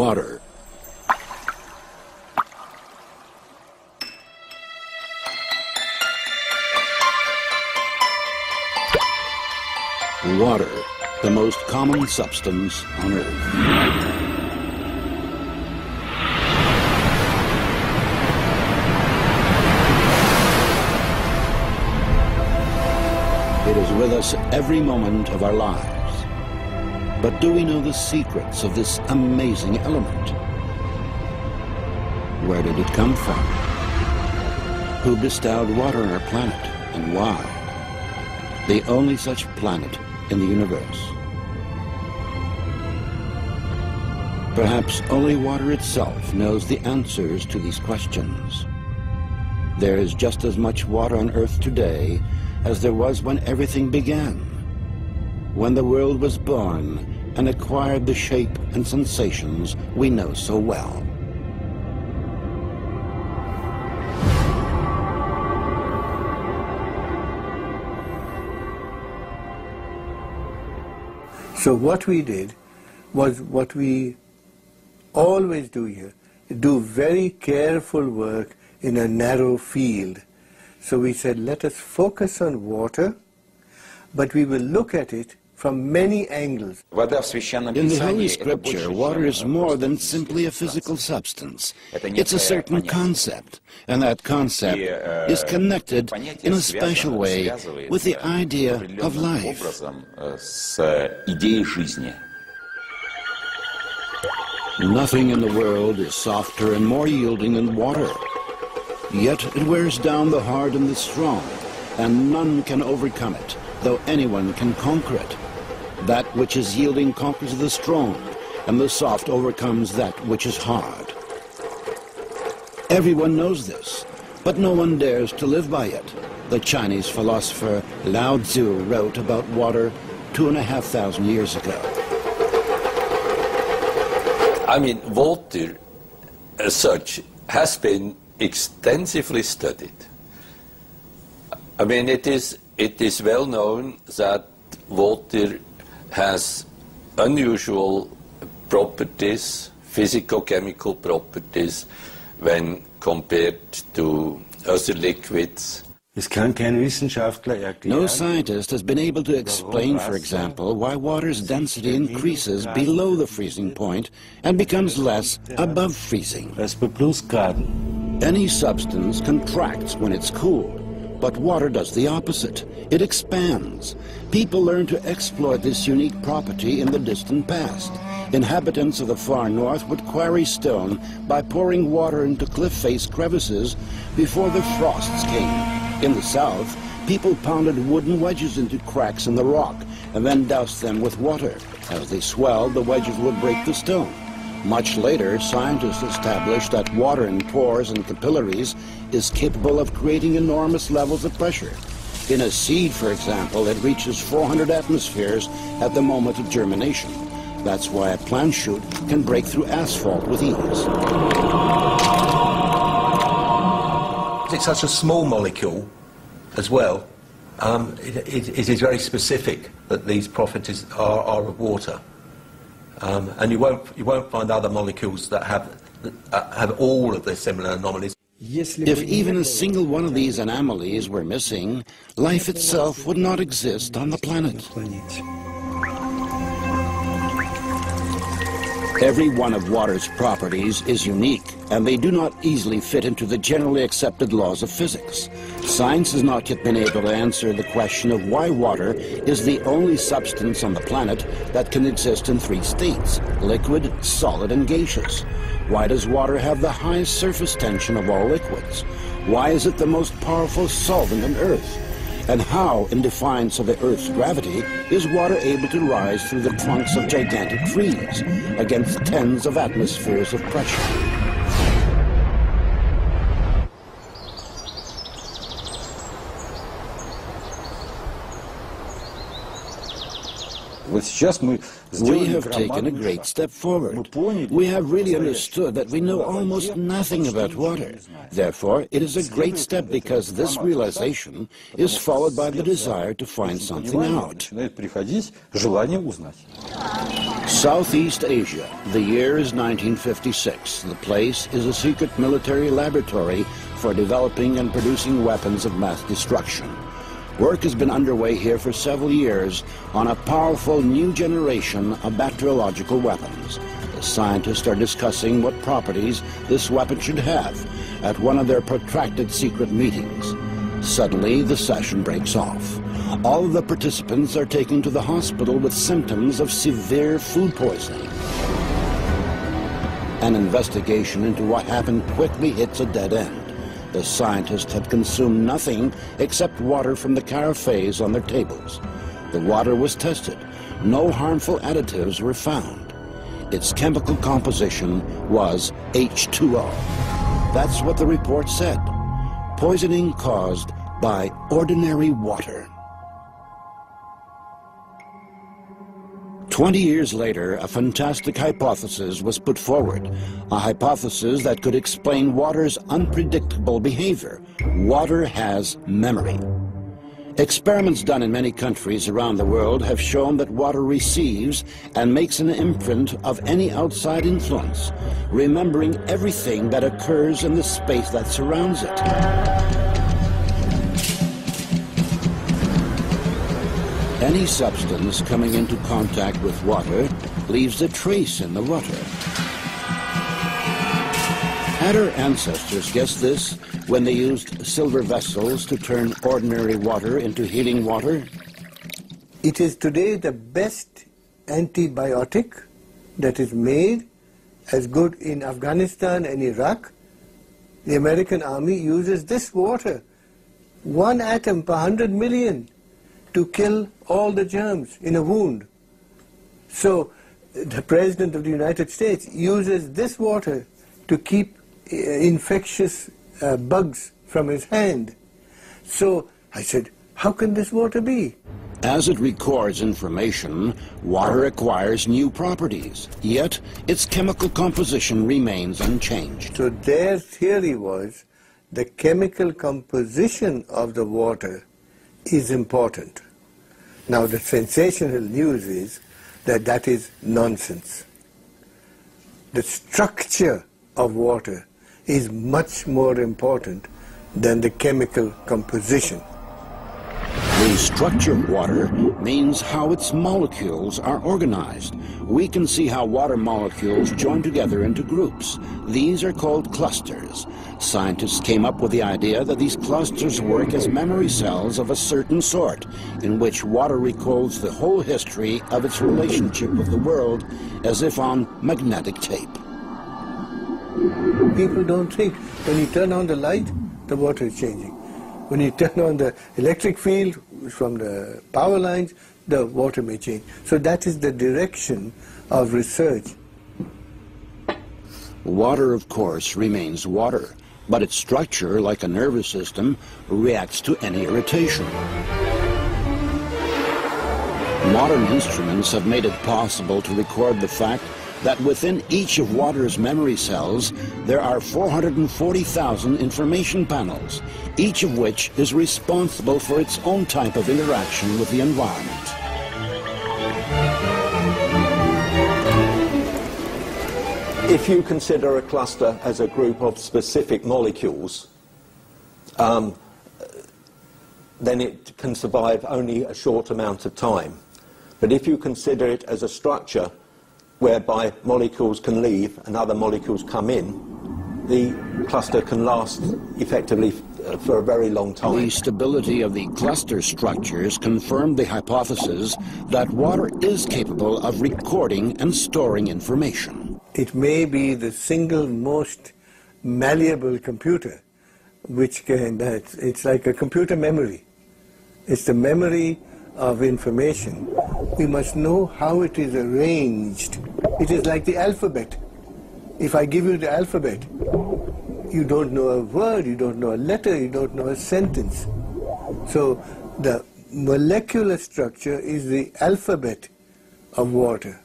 Water. Water, the most common substance on Earth. It is with us every moment of our lives. But do we know the secrets of this amazing element? Where did it come from? Who bestowed water on our planet and why? The only such planet in the universe. Perhaps only water itself knows the answers to these questions. There is just as much water on Earth today as there was when everything began, when the world was born and acquired the shape and sensations we know so well. So what we did was what we always do here, do very careful work in a narrow field. So we said, let us focus on water, but we will look at it from many angles. In the Holy Scripture, water is more than simply a physical substance. It's a certain concept, and that concept is connected in a special way with the idea of life. Nothing in the world is softer and more yielding than water. Yet it wears down the hard and the strong, and none can overcome it, though anyone can conquer it. That which is yielding conquers the strong, and the soft overcomes that which is hard. Everyone knows this, but no one dares to live by it. The Chinese philosopher Lao Tzu wrote about water two and a half thousand years ago. I mean, water as such has been extensively studied. I mean, it is, it is well known that water has unusual properties, physical-chemical properties, when compared to other liquids. No scientist has been able to explain, for example, why water's density increases below the freezing point and becomes less above freezing. Any substance contracts when it's cooled, but water does the opposite. It expands. People learned to exploit this unique property in the distant past. Inhabitants of the far north would quarry stone by pouring water into cliff face crevices before the frosts came. In the south, people pounded wooden wedges into cracks in the rock and then doused them with water. As they swelled, the wedges would break the stone. Much later, scientists established that water in pores and capillaries is capable of creating enormous levels of pressure. In a seed, for example, it reaches 400 atmospheres at the moment of germination. That's why a plant shoot can break through asphalt with ease. It's such a small molecule as well. Um, it, it, it is very specific that these properties are, are of water. Um, and you won't, you won't find other molecules that have, uh, have all of the similar anomalies. If even a single one of these anomalies were missing, life itself would not exist on the planet. Every one of water's properties is unique, and they do not easily fit into the generally accepted laws of physics. Science has not yet been able to answer the question of why water is the only substance on the planet that can exist in three states, liquid, solid, and gaseous. Why does water have the highest surface tension of all liquids? Why is it the most powerful solvent on Earth? And how, in defiance of the Earth's gravity, is water able to rise through the trunks of gigantic trees against tens of atmospheres of pressure? We have taken a great step forward. We have really understood that we know almost nothing about water. Therefore, it is a great step because this realization is followed by the desire to find something out. Southeast Asia. The year is 1956. The place is a secret military laboratory for developing and producing weapons of mass destruction. Work has been underway here for several years on a powerful new generation of bacteriological weapons. The scientists are discussing what properties this weapon should have at one of their protracted secret meetings. Suddenly, the session breaks off. All of the participants are taken to the hospital with symptoms of severe food poisoning. An investigation into what happened quickly hits a dead end. The scientists had consumed nothing except water from the carafes on their tables. The water was tested. No harmful additives were found. Its chemical composition was H2O. That's what the report said. Poisoning caused by ordinary water. Twenty years later, a fantastic hypothesis was put forward. A hypothesis that could explain water's unpredictable behavior. Water has memory. Experiments done in many countries around the world have shown that water receives and makes an imprint of any outside influence, remembering everything that occurs in the space that surrounds it. Any substance coming into contact with water leaves a trace in the water. Had our ancestors guessed this when they used silver vessels to turn ordinary water into healing water? It is today the best antibiotic that is made as good in Afghanistan and Iraq. The American army uses this water, one atom per hundred million to kill all the germs in a wound. So the President of the United States uses this water to keep uh, infectious uh, bugs from his hand. So I said, how can this water be? As it records information, water acquires new properties, yet its chemical composition remains unchanged. So their theory was the chemical composition of the water is important. Now the sensational news is that that is nonsense. The structure of water is much more important than the chemical composition. Structure of water means how its molecules are organized. We can see how water molecules join together into groups. These are called clusters. Scientists came up with the idea that these clusters work as memory cells of a certain sort, in which water recalls the whole history of its relationship with the world as if on magnetic tape. People don't think when you turn on the light, the water is changing. When you turn on the electric field, from the power lines, the water may change. So that is the direction of research. Water, of course, remains water, but its structure, like a nervous system, reacts to any irritation. Modern instruments have made it possible to record the fact that within each of water's memory cells, there are 440,000 information panels, each of which is responsible for its own type of interaction with the environment. If you consider a cluster as a group of specific molecules, um, then it can survive only a short amount of time. But if you consider it as a structure whereby molecules can leave and other molecules come in, the cluster can last effectively uh, for a very long time. The stability of the cluster structures confirmed the hypothesis that water is capable of recording and storing information. It may be the single most malleable computer, which can, it's like a computer memory. It's the memory of information, we must know how it is arranged. It is like the alphabet. If I give you the alphabet, you don't know a word, you don't know a letter, you don't know a sentence. So the molecular structure is the alphabet of water.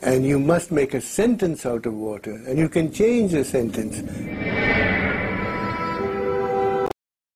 And you must make a sentence out of water. And you can change the sentence